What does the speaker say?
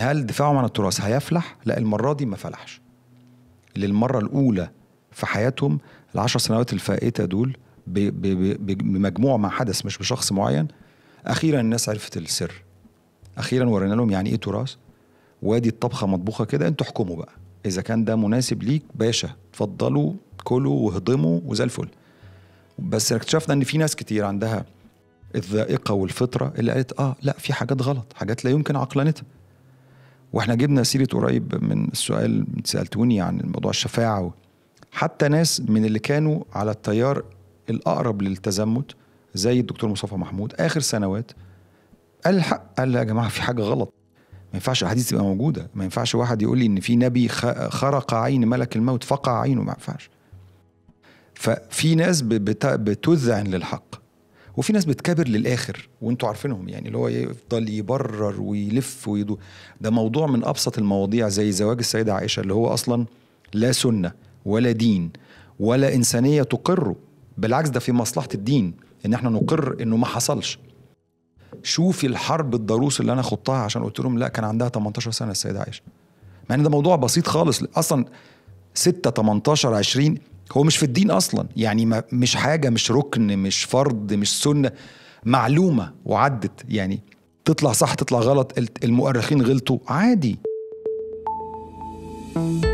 هل دفاعهم عن التراث هيفلح؟ لا المرة دي ما فلحش. للمرة الأولى في حياتهم العشر سنوات الفائتة دول بمجموع ما حدث مش بشخص معين أخيرا الناس عرفت السر. أخيرا ورينا لهم يعني إيه تراث. وادي الطبخة مطبوخة كده أنتوا احكموا بقى. إذا كان ده مناسب ليك باشا اتفضلوا كلوا واهضموا وزي الفل. بس اكتشفنا إن في ناس كتير عندها الذائقة والفطرة اللي قالت آه لا في حاجات غلط حاجات لا يمكن عقلانتها وإحنا جبنا سيرة قريب من السؤال سألتوني عن موضوع الشفاعة حتى ناس من اللي كانوا على التيار الأقرب للتزمت زي الدكتور مصطفى محمود آخر سنوات قال الحق قال يا جماعة في حاجة غلط. ما ينفعش الحديث تبقى موجودة. ما ينفعش واحد يقول لي إن في نبي خرق عين ملك الموت فقع عينه. ما ينفعش. ففي ناس بتذعن للحق. وفي ناس بتكابر للآخر وانتوا عارفينهم يعني اللي هو يفضل يبرر ويلف ويدو ده موضوع من أبسط المواضيع زي زواج السيدة عائشة اللي هو أصلا لا سنة ولا دين ولا إنسانية تقره بالعكس ده في مصلحة الدين إن إحنا نقر إنه ما حصلش. شوفي الحرب الضروس اللي أنا خضتها عشان قلت لهم لا كان عندها 18 سنة السيدة عائشة. مع إن ده موضوع بسيط خالص أصلا 6 18 20 هو مش في الدين أصلا. يعني ما مش حاجة مش ركن مش فرض مش سنة. معلومة وعدت. يعني تطلع صح تطلع غلط المؤرخين غلطوا. عادي. thank you